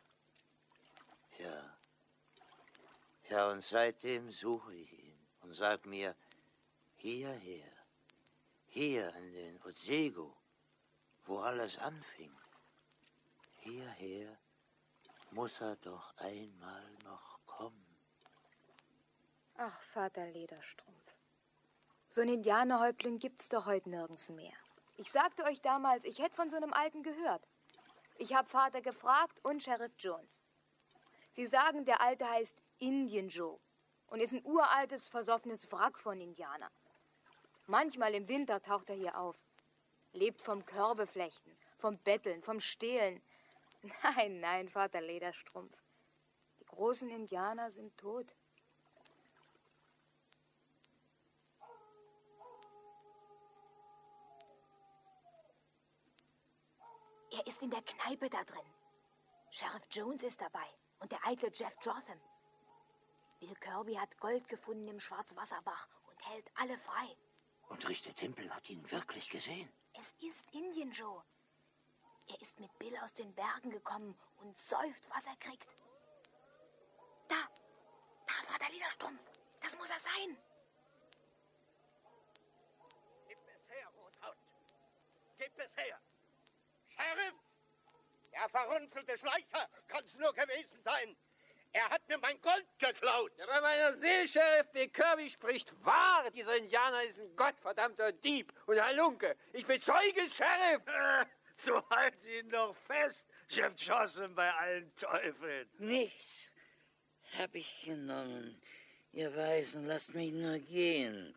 Ja, ja, und seitdem suche ich ihn und sag mir, hierher, hier in den Otsego, wo alles anfing, hierher muss er doch einmal noch kommen. Ach, Vater Lederstrumpf. So ein Indianerhäuptling gibt's doch heute nirgends mehr. Ich sagte euch damals, ich hätte von so einem Alten gehört. Ich hab Vater gefragt und Sheriff Jones. Sie sagen, der Alte heißt Indian Joe und ist ein uraltes, versoffenes Wrack von Indianer. Manchmal im Winter taucht er hier auf. Lebt vom Körbeflechten, vom Betteln, vom Stehlen. Nein, nein, Vater Lederstrumpf. Die großen Indianer sind tot. Er ist in der Kneipe da drin. Sheriff Jones ist dabei und der eitle Jeff Jotham. Bill Kirby hat Gold gefunden im Schwarzwasserbach und hält alle frei. Und Richter Tempel hat ihn wirklich gesehen. Es ist Indian Joe. Er ist mit Bill aus den Bergen gekommen und säuft, was er kriegt. Da, da war der Lederstrumpf. Das muss er sein. Gib es her, Rothaut. Gib es her. Sheriff! Der verrunzelte Schleicher kann's nur gewesen sein. Er hat mir mein Gold geklaut. Ja, bei meiner See, Sheriff, wie Kirby spricht wahr. Dieser Indianer ist ein gottverdammter Dieb und Halunke. Ich bezeuge, Sheriff. So halt ihn doch fest, Chef Johnson, bei allen Teufeln. Nichts hab ich genommen. Ihr Weisen, lasst mich nur gehen.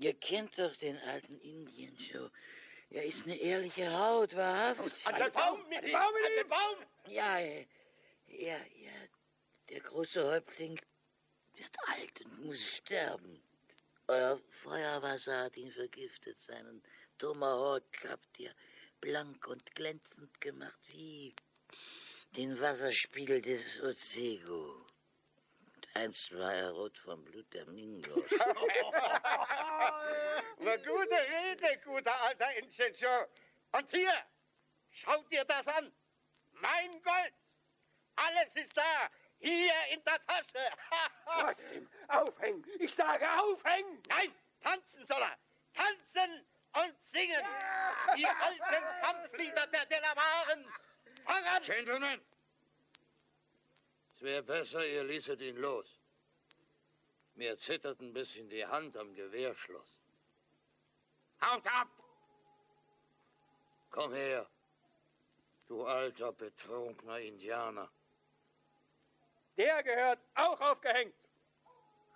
Ihr kennt doch den alten Indien Joe. Er ist eine ehrliche Haut, wahrhaftig. An den Baum mit ihm! An den Baum! Ja, ja, ja, ja. Der große Häuptling wird alt und muss sterben. Euer Feuerwasser hat ihn vergiftet. Seinen Tomahawk habt ihr blank und glänzend gemacht wie den Wasserspiegel des Otsego. Einst war er rot vom Blut der Mingos. Eine gute Rede, guter alter Joe. Und hier, schaut dir das an. Mein Gold. Alles ist da. Hier in der Tasche. Trotzdem, aufhängen. Ich sage aufhängen. Nein, tanzen soll er. Tanzen und singen. Die alten Kampflieder der Delawaren. Fang an. Gentlemen! Es wäre besser, ihr ließet ihn los. Mir zittert ein bisschen die Hand am Gewehrschloss. Haut ab! Komm her, du alter, betrunkener Indianer. Der gehört auch aufgehängt.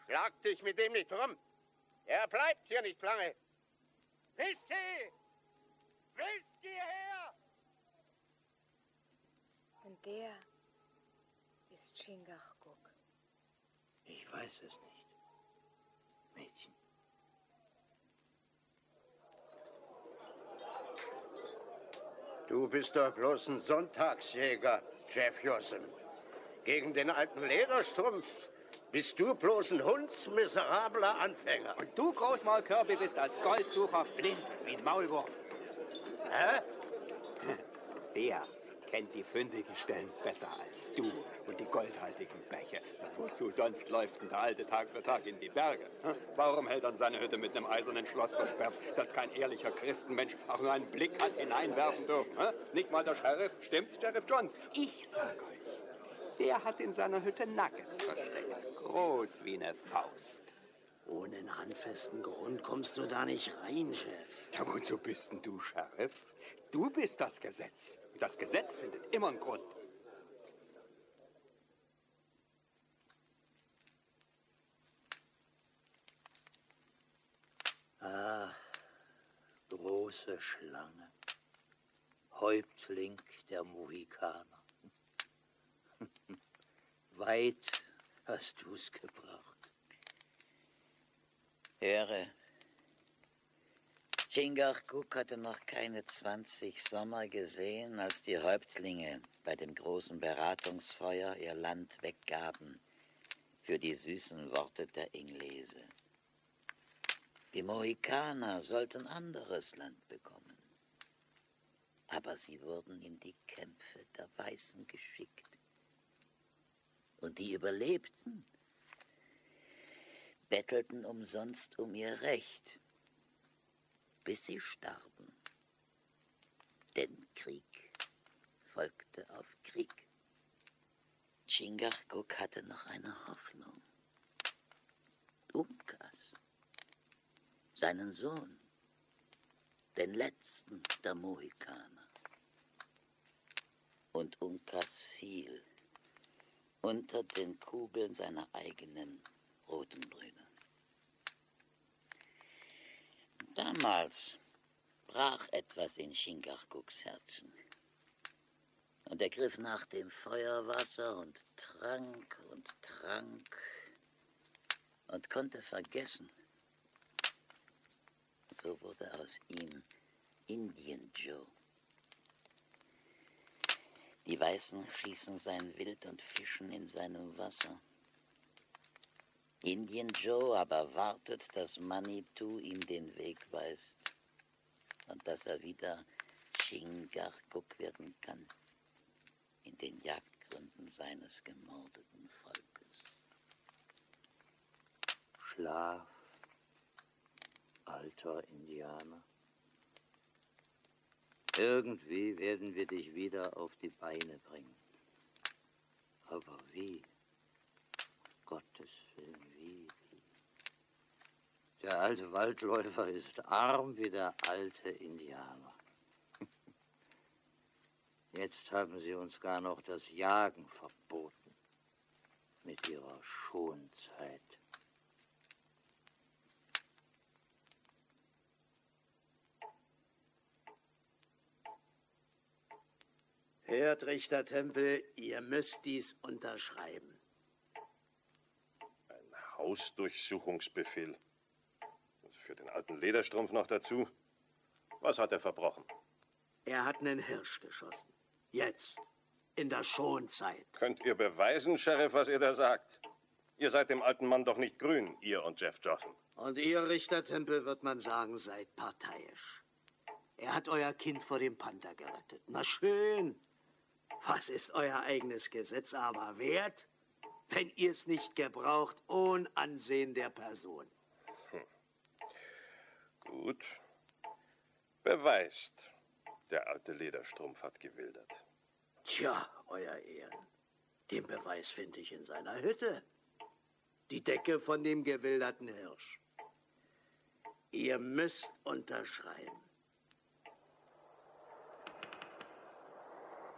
Schlag dich mit dem nicht rum. Er bleibt hier nicht lange. Whisky! Whisky her! Und der ist Chingachgook. Ich weiß es nicht. Mädchen. Du bist doch bloß ein Sonntagsjäger, Jeff Jossen. Gegen den alten Lederstrumpf bist du bloß ein hundsmiserabler Anfänger. Und du, Großmaul Kirby, bist als Goldsucher blind wie ein Maulwurf. Hä? Der kennt die fündigen Stellen besser als du und die goldhaltigen Bäche. Wozu sonst läuft denn der Alte Tag für Tag in die Berge? Warum hält er seine Hütte mit einem eisernen Schloss versperrt, dass kein ehrlicher Christenmensch auch nur einen Blick hat hineinwerfen dürfen? Nicht mal der Sheriff, stimmt's, Sheriff Johns? Ich sag euch, der hat in seiner Hütte Nuggets versteckt, groß wie eine Faust. Ohne einen handfesten Grund kommst du da nicht rein, Chef. Ja, wozu bist denn du, Sheriff? Du bist das Gesetz. Und das Gesetz findet immer einen Grund. Ah, große Schlange. Häuptling der Mohikaner. Weit hast du's gebracht. Höre, Chingachgook hatte noch keine 20 Sommer gesehen, als die Häuptlinge bei dem großen Beratungsfeuer ihr Land weggaben für die süßen Worte der Inglese. Die Mohikaner sollten anderes Land bekommen. Aber sie wurden in die Kämpfe der Weißen geschickt. Und die Überlebten bettelten umsonst um ihr Recht, bis sie starben. Denn Krieg folgte auf Krieg. Chingachgook hatte noch eine Hoffnung. Umkas, seinen Sohn, den letzten der Mohikaner. Und Unkas fiel unter den Kugeln seiner eigenen roten Brüder. Damals brach etwas in Chingachgoks Herzen. Und er griff nach dem Feuerwasser und trank und trank und konnte vergessen. So wurde aus ihm Indian Joe. Die Weißen schießen sein Wild und fischen in seinem Wasser. Indian Joe aber wartet, dass Manitou ihm den Weg weist und dass er wieder Chingachgook werden kann in den Jagdgründen seines gemordeten Volkes. Schlaf, alter Indianer. Irgendwie werden wir dich wieder auf die Beine bringen. Aber wie? Gottes Willen, wie? Der alte Waldläufer ist arm wie der alte Indianer. Jetzt haben sie uns gar noch das Jagen verboten. Mit ihrer Schonzeit. Hört, Richter Tempel, ihr müsst dies unterschreiben. Ein Hausdurchsuchungsbefehl. Und für den alten Lederstrumpf noch dazu. Was hat er verbrochen? Er hat einen Hirsch geschossen. Jetzt. In der Schonzeit. Könnt ihr beweisen, Sheriff, was ihr da sagt? Ihr seid dem alten Mann doch nicht grün, ihr und Jeff Johnson. Und ihr, Richter Tempel, wird man sagen, seid parteiisch. Er hat euer Kind vor dem Panther gerettet. Na schön. Was ist euer eigenes Gesetz aber wert, wenn ihr es nicht gebraucht, ohne Ansehen der Person? Gut. Beweist. Der alte Lederstrumpf hat gewildert. Tja, euer Ehren. Den Beweis finde ich in seiner Hütte. Die Decke von dem gewilderten Hirsch. Ihr müsst unterschreiben.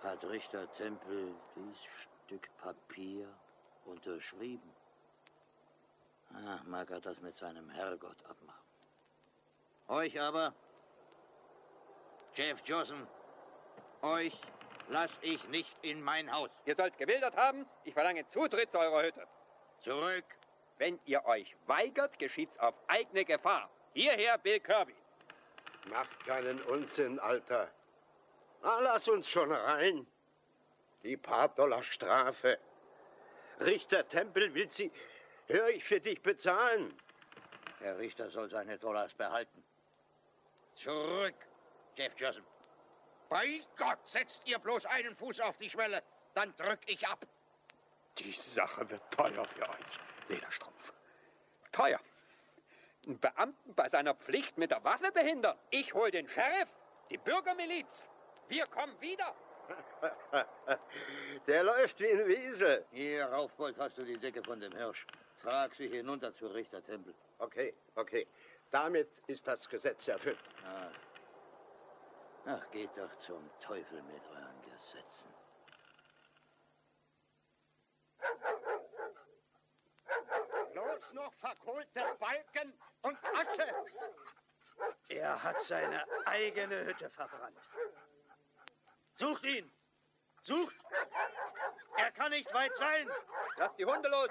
Hat Richter Tempel dies Stück Papier unterschrieben? Ah, mag er das mit seinem Herrgott abmachen. Euch aber, Jeff Johnson, euch lass ich nicht in mein Haus. Ihr sollt gewildert haben. Ich verlange Zutritt zu eurer Hütte. Zurück. Wenn ihr euch weigert, geschieht's auf eigene Gefahr. Hierher, Bill Kirby. Macht keinen Unsinn, Alter. Na, lass uns schon rein. Die paar Dollar Strafe. Richter Tempel will sie, hör ich, für dich bezahlen. Der Richter soll seine Dollars behalten. Zurück, Jeff Johnson. Bei Gott, setzt ihr bloß einen Fuß auf die Schwelle, dann drück ich ab. Die Sache wird teuer für euch, Lederstrumpf. Teuer. Einen Beamten bei seiner Pflicht mit der Waffe behindern. Ich hol den Sheriff, die Bürgermiliz. Wir kommen wieder. Der läuft wie ein Wiesel. Hier, Raufbold, hast du die Decke von dem Hirsch. Trag sie hinunter zu Richtertempel. Okay, okay. Damit ist das Gesetz erfüllt. Ah. Ach, geht doch zum Teufel mit euren Gesetzen. Bloß noch verkohlte Balken und Asche. Er hat seine eigene Hütte verbrannt. Sucht ihn! Sucht! Er kann nicht weit sein! Lasst die Hunde los!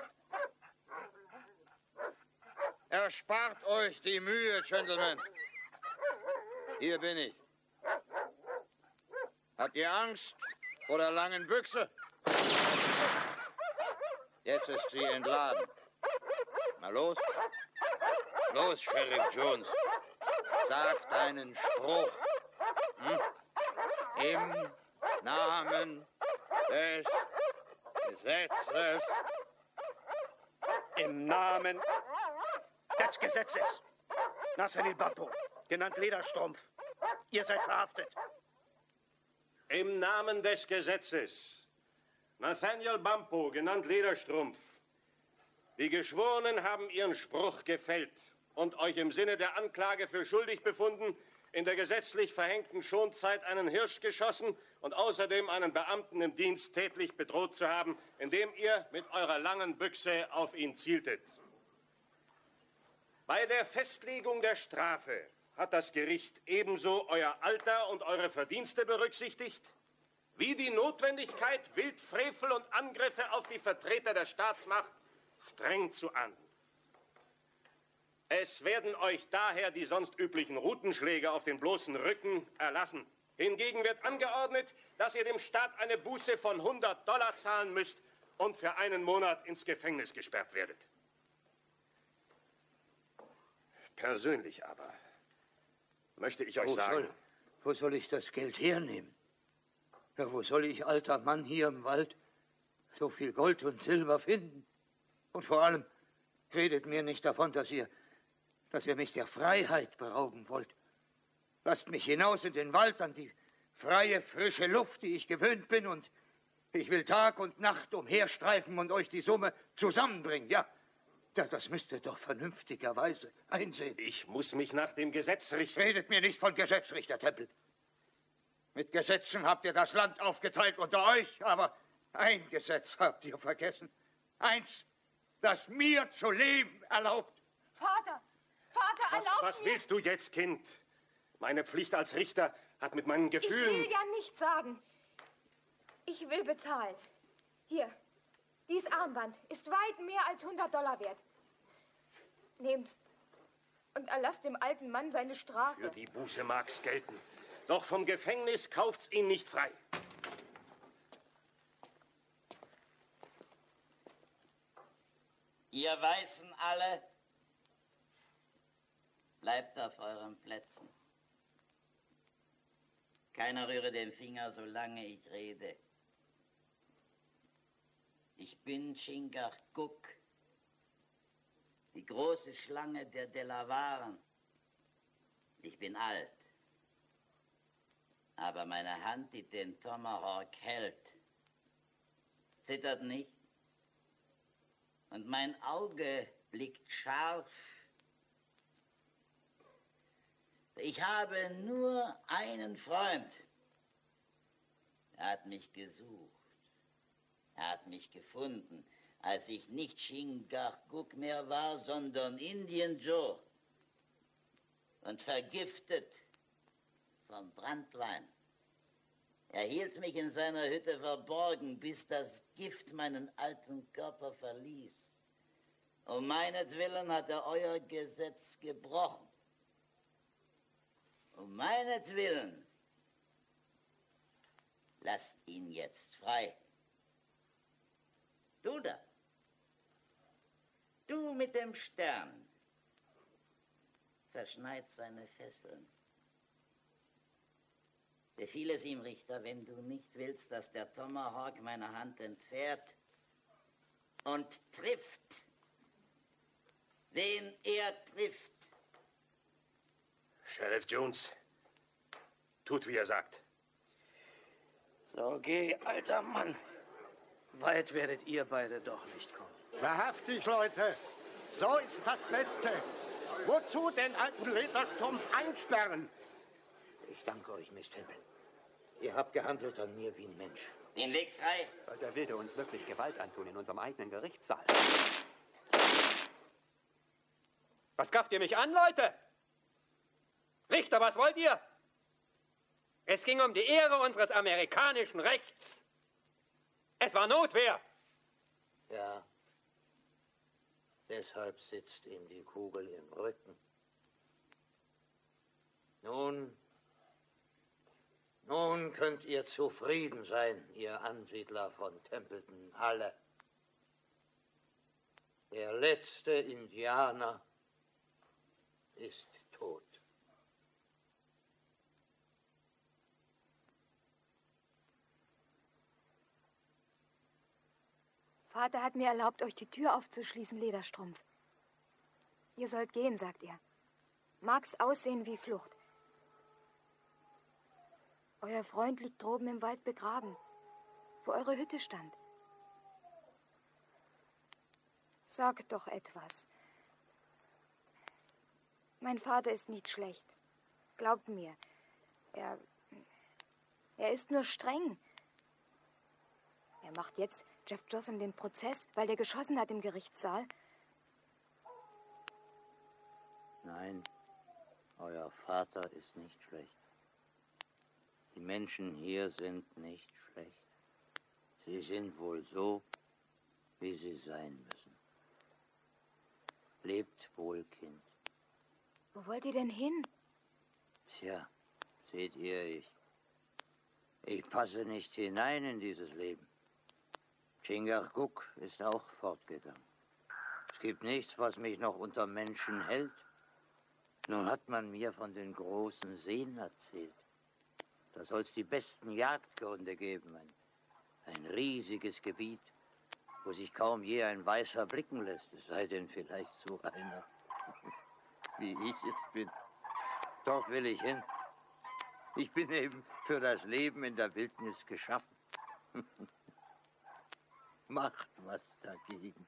Erspart euch die Mühe, Gentlemen. Hier bin ich. Habt ihr Angst vor der langen Büchse? Jetzt ist sie entladen. Na los. Los, Sheriff Jones. Sag deinen Spruch. Hm? Im Namen des Gesetzes. Im Namen des Gesetzes. Nathaniel Bappo, genannt Lederstrumpf. Ihr seid verhaftet. Im Namen des Gesetzes. Nathaniel Bampo, genannt Lederstrumpf. Die Geschworenen haben ihren Spruch gefällt und euch im Sinne der Anklage für schuldig befunden, in der gesetzlich verhängten Schonzeit einen Hirsch geschossen und außerdem einen Beamten im Dienst tätlich bedroht zu haben, indem ihr mit eurer langen Büchse auf ihn zieltet. Bei der Festlegung der Strafe hat das Gericht ebenso euer Alter und eure Verdienste berücksichtigt, wie die Notwendigkeit, Wildfrevel und Angriffe auf die Vertreter der Staatsmacht streng zu ahnden. Es werden euch daher die sonst üblichen Rutenschläge auf den bloßen Rücken erlassen. Hingegen wird angeordnet, dass ihr dem Staat eine Buße von 100 Dollar zahlen müsst und für einen Monat ins Gefängnis gesperrt werdet. Persönlich aber möchte ich euch wo sagen, Soll, wo soll ich das Geld hernehmen? Ja, wo soll ich, alter Mann, hier im Wald so viel Gold und Silber finden? Und vor allem, redet mir nicht davon, dass ihr, dass ihr mich der Freiheit berauben wollt. Lasst mich hinaus in den Wald an die freie, frische Luft, die ich gewöhnt bin, und ich will Tag und Nacht umherstreifen und euch die Summe zusammenbringen, ja. Ja, das müsst ihr doch vernünftigerweise einsehen. Ich muss mich nach dem Gesetz richten. Redet mir nicht von Gesetz, Richter Tempel. Mit Gesetzen habt ihr das Land aufgeteilt unter euch, aber ein Gesetz habt ihr vergessen. Eins, das mir zu leben erlaubt. Vater, Vater, Was, erlaub was mir. willst du jetzt, Kind? Meine Pflicht als Richter hat mit meinen Ich Gefühlen... will ja nichts sagen. Ich will bezahlen. Hier, dies Armband ist weit mehr als 100 Dollar wert. Nehmt's und erlasst dem alten Mann seine Strafe. Für die Buße mag's gelten. Doch vom Gefängnis kauft's ihn nicht frei. Ihr Weißen alle, bleibt auf euren Plätzen. Keiner rühre den Finger, solange ich rede. Ich bin Chingach Guk, die große Schlange der Delawaren. Ich bin alt, aber meine Hand, die den Tomahawk hält, zittert nicht. Und mein Auge blickt scharf. Ich habe nur einen Freund. Er hat mich gesucht. Er hat mich gefunden, als ich nicht Chingachgook mehr war, sondern Indian Joe. Und vergiftet vom Brandwein. Er hielt mich in seiner Hütte verborgen, bis das Gift meinen alten Körper verließ. Um meinetwillen hat er euer Gesetz gebrochen. Um meinetwillen lasst ihn jetzt frei. Du da, du mit dem Stern, zerschneid seine Fesseln. Befiehl es ihm, Richter, wenn du nicht willst, dass der Tomahawk meine Hand entfährt und trifft, wen er trifft. Sheriff Jones, tut, wie er sagt. So, geh, alter Mann. Weit werdet ihr beide doch nicht kommen. Wahrhaftig, Leute. So ist das Beste. Wozu den alten Lederstrumpf einsperren? Ich danke euch, Miss Temple. Ihr habt gehandelt an mir wie ein Mensch. Den Weg frei. Der wilde uns wirklich Gewalt antun in unserem eigenen Gerichtssaal. Was gafft ihr mich an, Leute? Richter, was wollt ihr? Es ging um die Ehre unseres amerikanischen Rechts. Es war Notwehr. Ja. Deshalb sitzt ihm die Kugel im Rücken. Nun, nun könnt ihr zufrieden sein, ihr Ansiedler von Templeton, alle. Der letzte Indianer ist tot. Vater hat mir erlaubt, euch die Tür aufzuschließen, Lederstrumpf. Ihr sollt gehen, sagt er. Mag's aussehen wie Flucht. Euer Freund liegt droben im Wald begraben, wo eure Hütte stand. Sagt doch etwas. Mein Vater ist nicht schlecht. Glaubt mir. Er. Er ist nur streng. Er macht jetzt Jeff Johnson den Prozess, weil er geschossen hat im Gerichtssaal. Nein, euer Vater ist nicht schlecht. Die Menschen hier sind nicht schlecht. Sie sind wohl so, wie sie sein müssen. Lebt wohl, Kind. Wo wollt ihr denn hin? Tja, seht ihr, ich. Ich passe nicht hinein in dieses Leben. Chingarkuk ist auch fortgegangen. Es gibt nichts, was mich noch unter Menschen hält. Nun hat man mir von den großen Seen erzählt. Da soll es die besten Jagdgründe geben. Ein, ein riesiges Gebiet, wo sich kaum je ein Weißer blicken lässt. Es sei denn vielleicht so einer, wie ich es bin. Dort will ich hin. Ich bin eben für das Leben in der Wildnis geschaffen. Macht was dagegen.